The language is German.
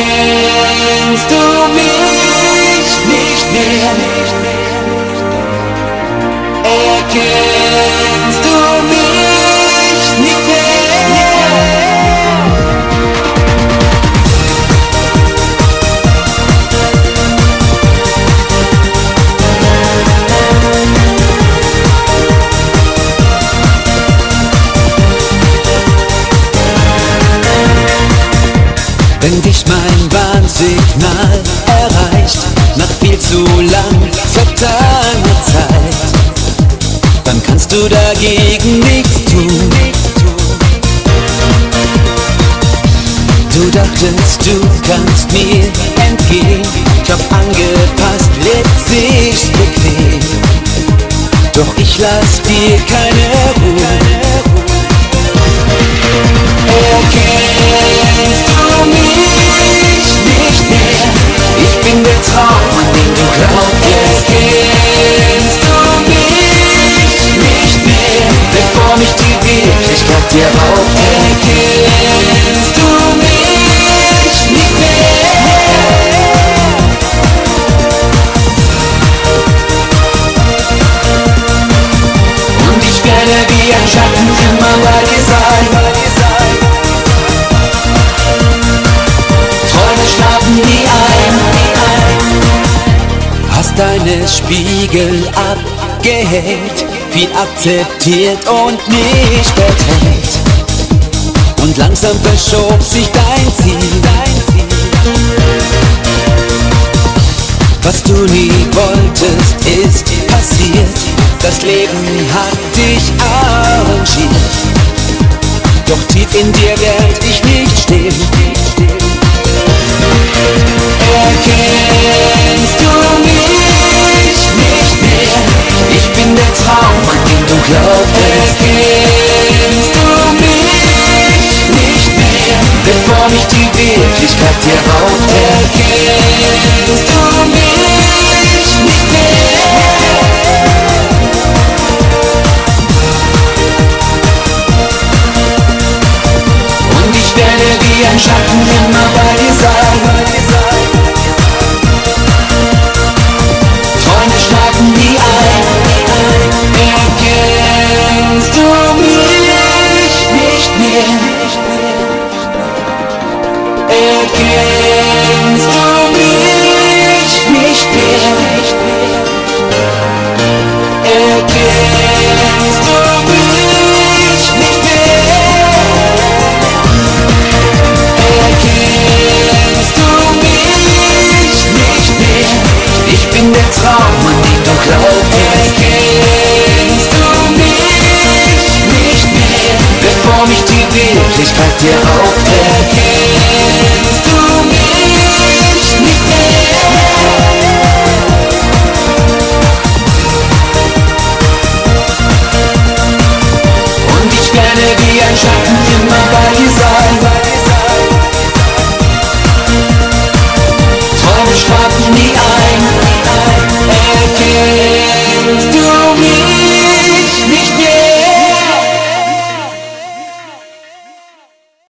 Erkennst du mich nicht mehr? Erkennst Wenn dich mein Warnsignal erreicht, nach viel zu lang vertaner Zeit, dann kannst du dagegen nichts tun. Du dachtest, du kannst mir entgehen, Job angepasst, lebt sich's bequem. Doch ich lass dir keine deine Spiegel abgehängt, viel akzeptiert und nicht verträgt. Und langsam verschob sich dein Ziel. Was du nie wolltest, ist passiert. Das Leben hat dich arrangiert. Doch tief in dir werd Respekt dir